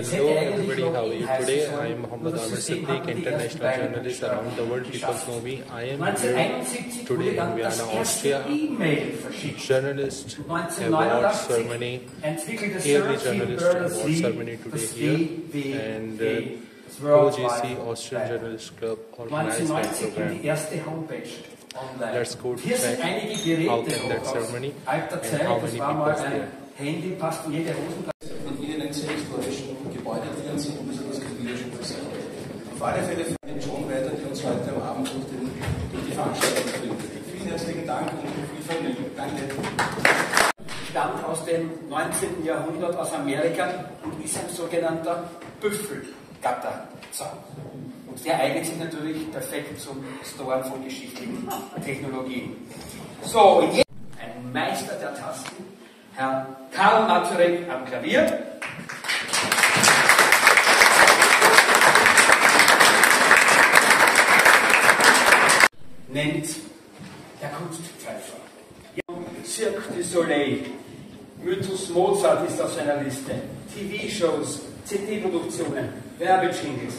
Hello everybody, how are you today? I am Mohammad Amir Siddiq, international journalist around the world. People know me. I am here today in Vienna, Austria. Journalist award ceremony, yearly journalist award ceremony today here, and uh, OJC Austrian Journalist Club organized that program. Let's go to check how can that ceremony and how many people there. Handy passt in jede Hosentasche. von Ihnen ein sehr historischen Und das ist das Katholinische Museum. Auf alle Fälle für den John weiter, die uns heute am Abend durch, den, durch die Veranstaltung bringt. Vielen herzlichen Dank und viel Vergnügen. Danke. stammt aus dem 19. Jahrhundert aus Amerika und ist ein sogenannter Büffelgatterzaun. Und der eignet sich natürlich perfekt zum Storen von geschichtlichen Technologien. So, jetzt ein Meister der Tasten, Herr Karl Mazurek am Klavier. Nennt der Kunstpfeifer. Cirque du Soleil, Mythos Mozart ist auf seiner Liste, TV-Shows, CD-Produktionen, Werbejingles.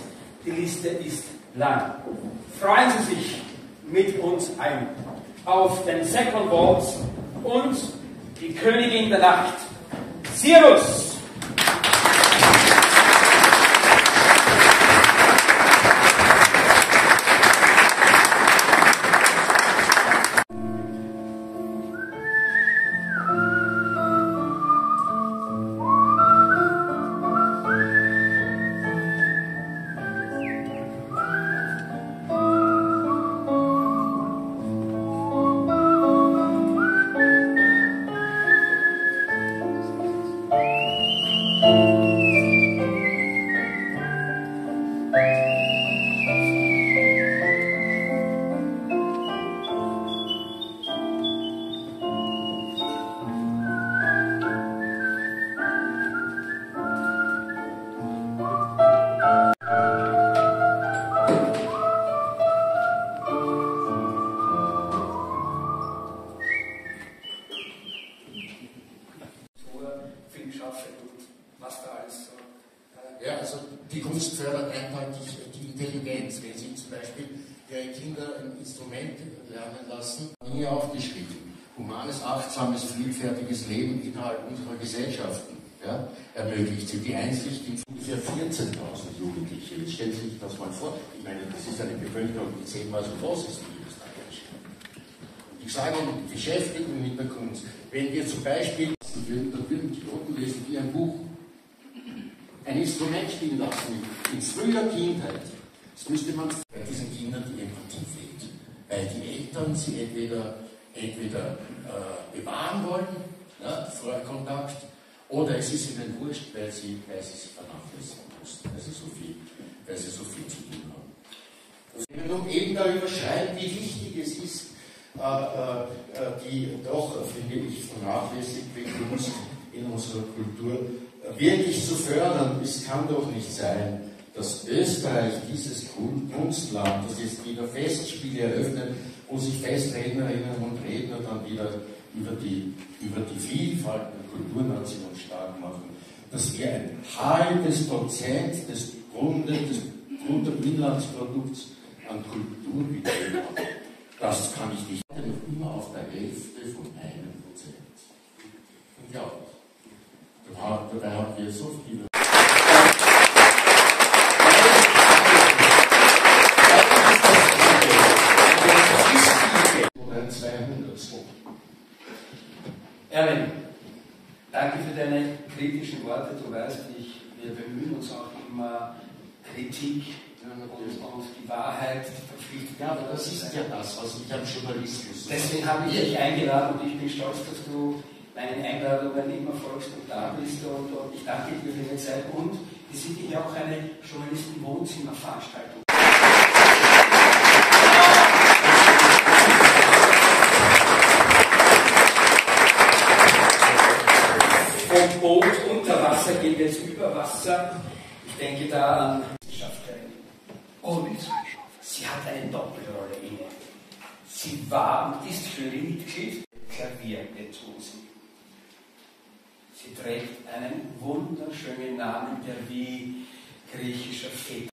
Die Liste ist lang. Freuen Sie sich mit uns ein auf den Second Waltz und die Königin der Nacht, Sirus. Unserer Gesellschaften ja, ermöglicht sie. Die Einsicht in ungefähr 14.000 Jugendliche. Jetzt stellen Sie sich das mal vor. Ich meine, das ist eine Bevölkerung, die zehnmal so groß ist wie Österreich. Ich sage Ihnen, die Beschäftigung mit der Kunst. Wenn wir zum Beispiel, dann würden die Noten lesen wie ein Buch ein Instrument spielen lassen in früher Kindheit, das müsste man bei diesen Kindern die Empathie fehlt. Weil die Eltern sie entweder, entweder äh, bewahren wollen, ja, vor Kontakt, oder es ist ihnen wurscht, weil sie, weil sie sich vernachlässigen mussten, weil sie so viel, weil sie so viel zu tun haben. Und nun eben darüber schreiben, wie wichtig es ist, äh, äh, die doch, finde ich, vernachlässigte Kunst in unserer Kultur wirklich zu fördern. Es kann doch nicht sein, dass Österreich, dieses Kunstland, das jetzt wieder Festspiele eröffnet, wo sich Festrednerinnen und Redner dann wieder über die, über die Vielfalt der Kulturnation stark machen, dass wir ein halbes Prozent des Grunde, des Bruttoinlandsprodukts an Kulturbudget haben. Das kann ich nicht. Noch immer auf der Hälfte von einem Prozent. Unglaublich. Dabei haben wir so viele. Oder ein 200 so. Erwin, danke für deine kritischen Worte. Du weißt, ich, wir bemühen uns auch immer Kritik und, und die Wahrheit verpflichtet. Ja, aber das ist ja das, was ich am Journalismus. Deswegen habe ich dich eingeladen und ich bin stolz, dass du meinen Einladungen immer folgst und da bist. Und, und ich danke dir für deine Zeit. Und wir sind hier auch eine Journalisten-Wohnzimmerveranstaltung. Vom Boot unter Jetzt über Wasser. Ich denke da an Wissenschaftlerin. Und sie hat eine Doppelrolle inne. Sie war und ist Jurymitglied Klaviervirtuosi. Sie trägt einen wunderschönen Namen, der wie griechischer Fett.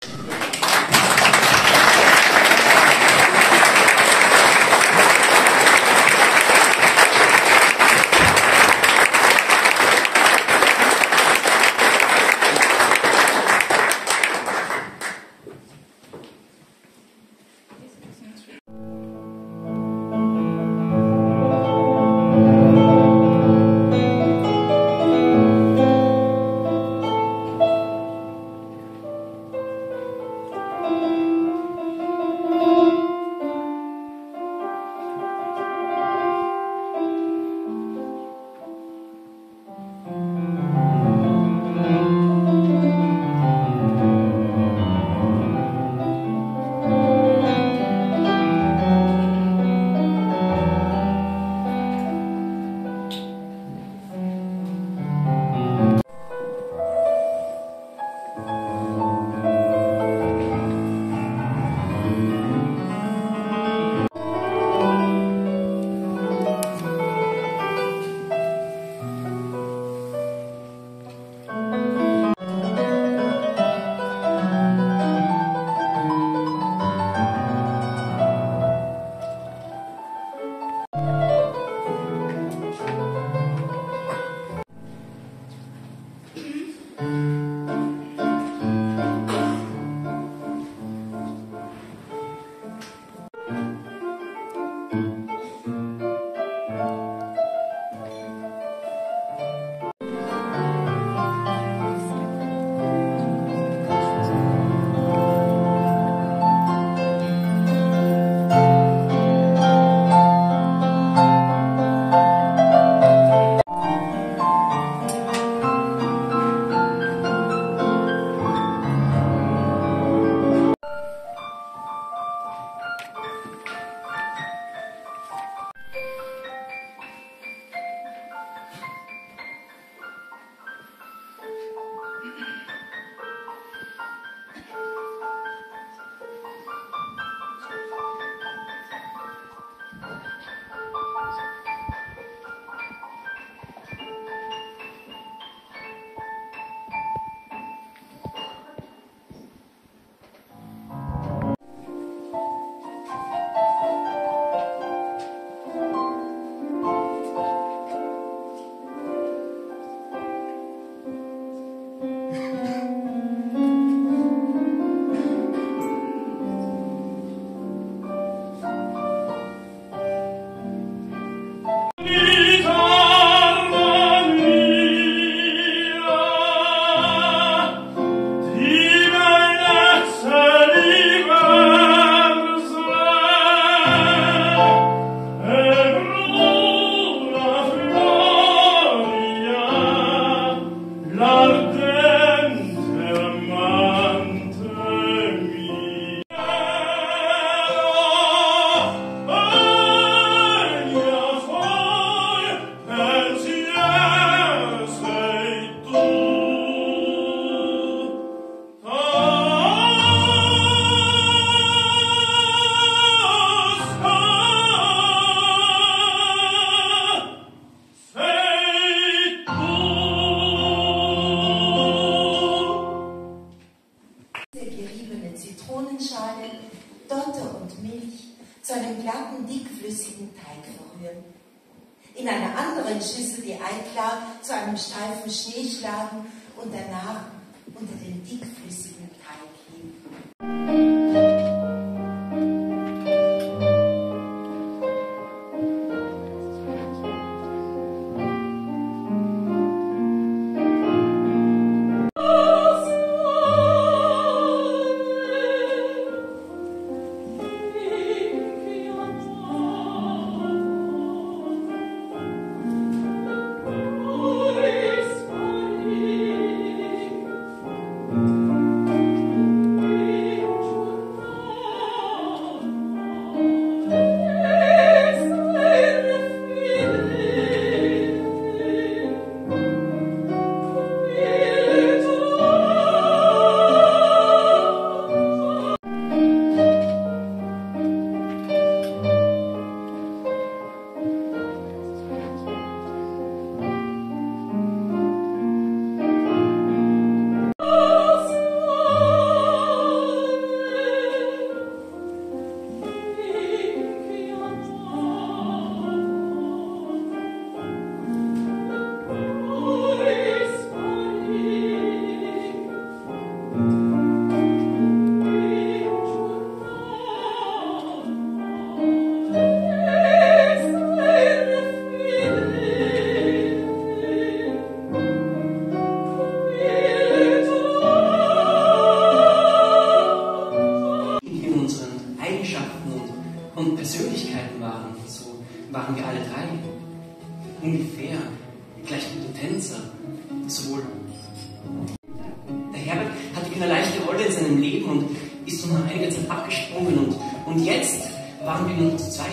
Und, jetzt waren wir nur zu zweit.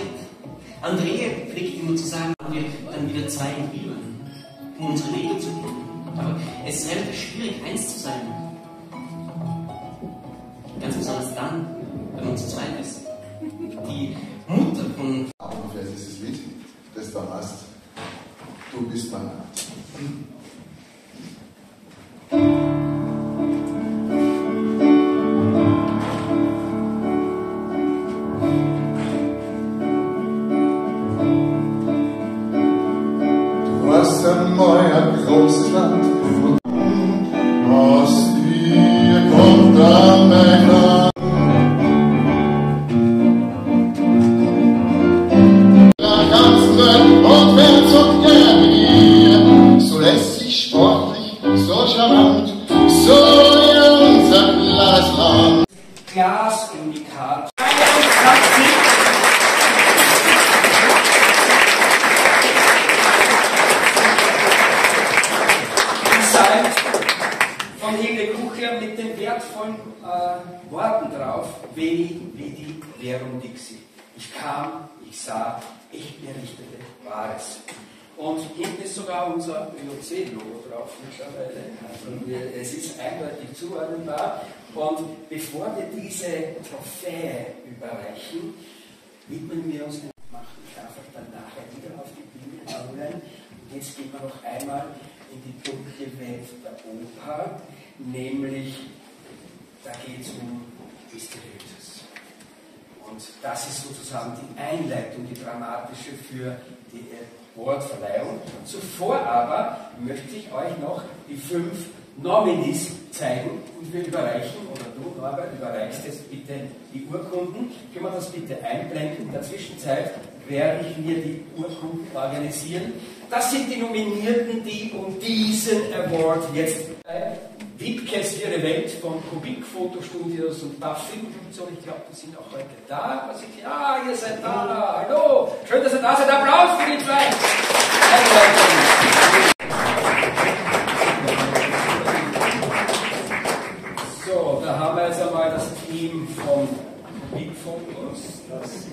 Andrea pflegt immer zu sagen, wir dann wieder zwei lieben, um unsere Wege zu gehen. Aber es ist relativ schwierig, eins zu sein. Ganz besonders dann, wenn man zu zweit ist. Die Mutter von. Aber vielleicht ist es wichtig, dass du hast, du bist mein Arzt. Sogar unser ÖOC-Logo drauf mittlerweile. Also es ist eindeutig zuordnenbar. Und bevor wir diese Trophäe überreichen, widmen wir uns dem Machen. Ich euch dann nachher wieder auf die Bühne holen. Und jetzt gehen wir noch einmal in die dunkle Welt der Oper, nämlich da geht es um Mysteriöses. Und das ist sozusagen die Einleitung, die dramatische für die Awardverleihung. Zuvor aber möchte ich euch noch die fünf Nominees zeigen und wir überreichen, oder du Norbert, überreichst jetzt bitte die Urkunden. Können wir das bitte einblenden? In der Zwischenzeit werde ich mir die Urkunden organisieren. Das sind die Nominierten, die um diesen Award jetzt Wiebkes Ihre Welt von Kubik Fotostudios und Buffy-Produktion. Ich glaube, die sind auch heute da. Was ich, ah, ihr seid da. Hallo. Schön, dass ihr da seid. Applaus für die zwei. So, da haben wir jetzt einmal das Team von Kubik Fotos. Das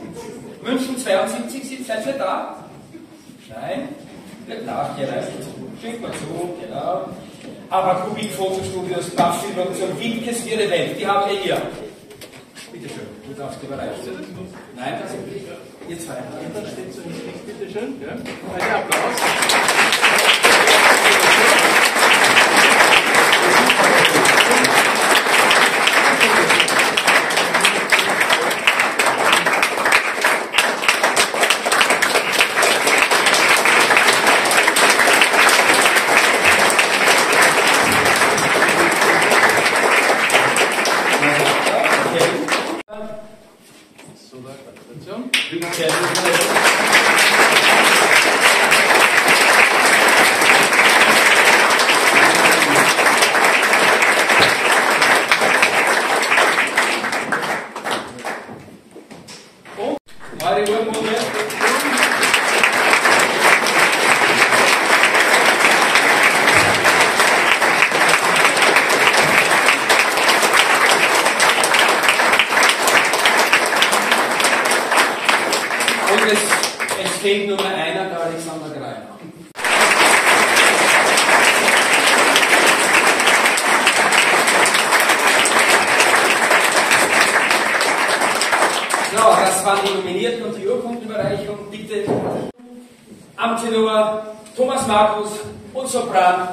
München 72, sind- seid ihr da? Nein, wird nachgereicht. Schickt mal zu, genau. Aber Kubik Fotostudios, Buffy Produktion, Wiebkes Ihre Welt, die haben wir hier. Bitte schön, du darfst überreichen. Nein, das ihr zwei. Da steht so nicht, bitte schön. Ja. Ein Applaus. So, da, Gratulation. Eure Urkunde. Und es, es fehlt mehr einer, der Alexander Greiner. So, das waren die Nominierten und die Urkundenüberreichung. Bitte Amtenor, Thomas Markus und Sopran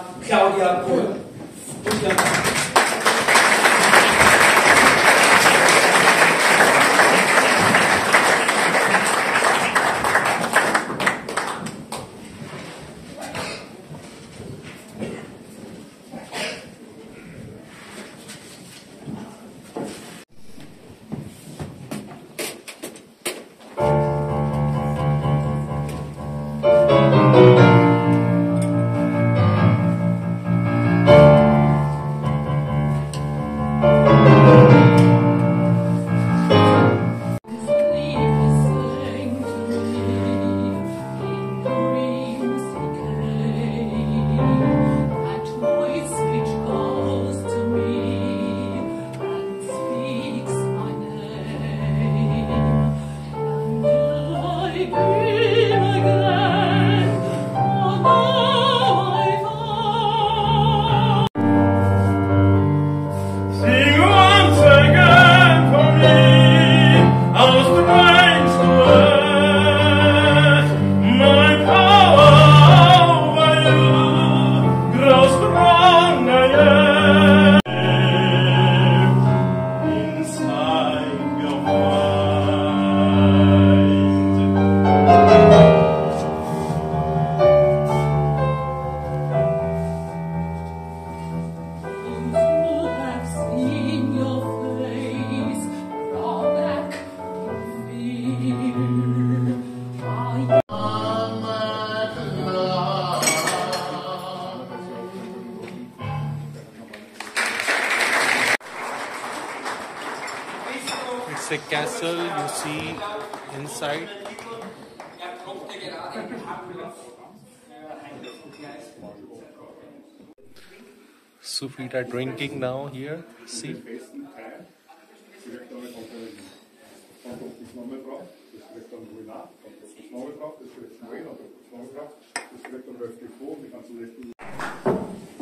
It's a castle you see inside. Sufit are drinking now here. See.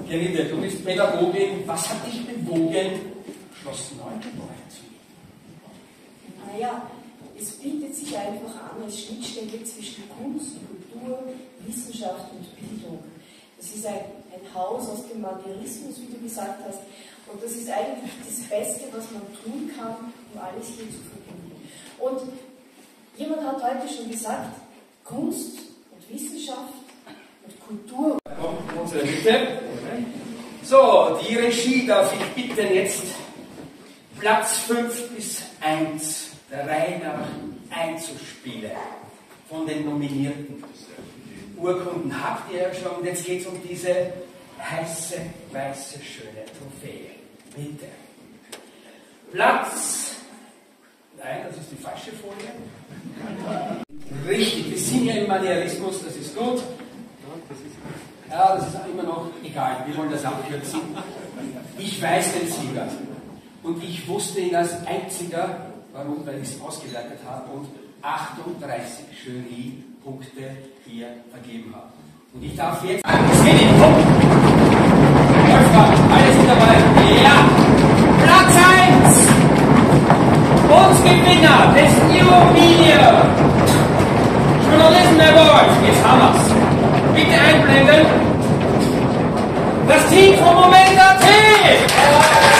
Gerinde, du bist Pädagogin. Was hat dich bewogen, Schloss als Schnittstelle zwischen Kunst, Kultur, Wissenschaft und Bildung. Das ist ein, ein Haus aus dem Manierismus, wie du gesagt hast. Und das ist eigentlich das Beste, was man tun kann, um alles hier zu verbinden. Und jemand hat heute schon gesagt, Kunst und Wissenschaft und Kultur. Unsere Mitte. So, die Regie darf ich bitten jetzt Platz 5 bis 1 der Reihe nach einzuspielen von den Nominierten. Urkunden habt ihr ja schon und jetzt geht es um diese heiße, weiße, schöne Trophäe. Bitte. Platz. Nein, das ist die falsche Folie. Richtig, wir sind ja im Manierismus, das ist gut. Ja, das ist immer noch egal, wir wollen das abkürzen. Ich weiß den Sieger. Und ich wusste ihn als einziger, Warum? Weil ich es ausgewertet habe und 38 Jury-Punkte hier vergeben habe. Und ich darf jetzt. Es geht in den Punkt! Wolfgang, alles sind dabei? Ja! Platz 1! Uns Gewinner des New Media Journalism Award! Jetzt haben wir's! Bitte einblenden! Das Team vom Moment 10!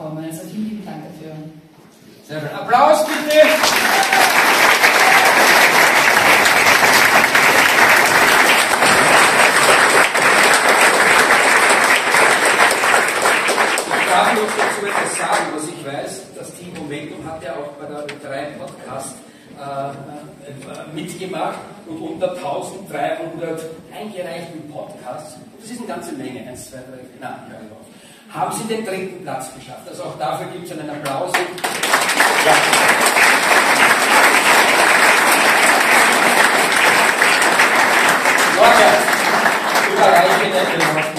Bekommen. Also vielen lieben Dank dafür. Sehr schön. Applaus bitte! Ich darf noch dazu etwas sagen, was ich weiß. Das Team Momentum hat ja auch bei der Ö3 Podcast äh, äh, mitgemacht und unter 1300 eingereichten Podcasts, das ist eine ganze Menge, 1, 2, 3, nein, ich höre auf, haben sie den dritten Platz geschafft. Also auch dafür gibt es einen Applaus. Roger, überreiche den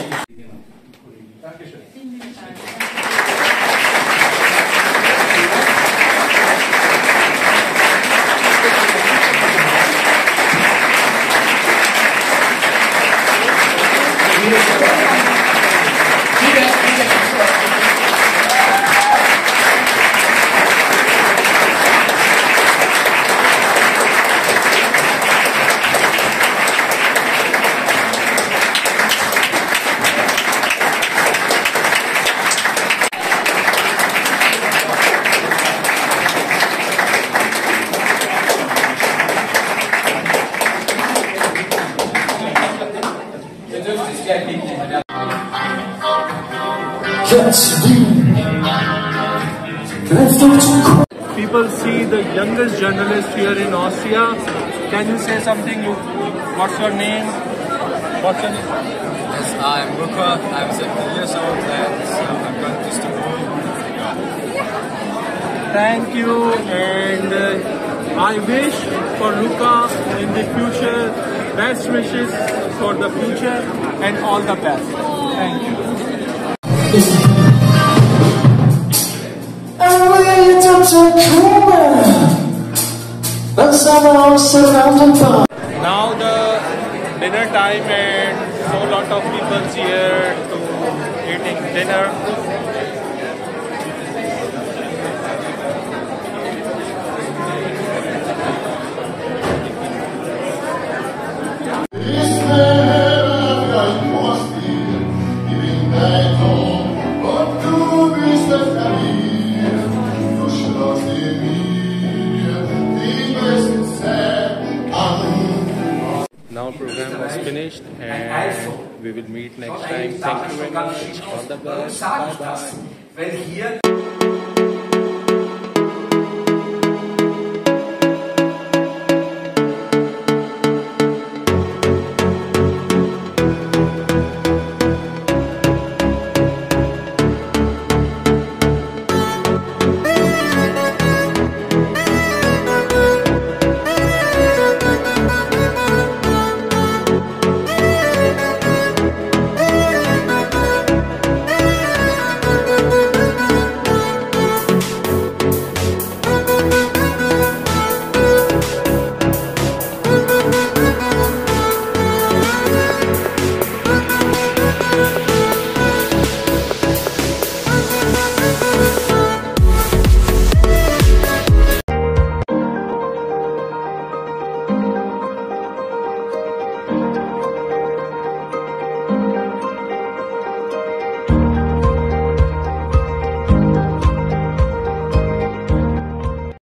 Can you say something? You, what's your name? What's your name? Yes, I'm Luca. I'm 17 years old and uh, I'm going to Istanbul. Thank you, and uh, I wish for Luca in the future best wishes for the future and all the best. Thank you. Now the dinner time and so lot of people here to eating dinner. ich damals schon ganz schön aus gesagt hast, weil hier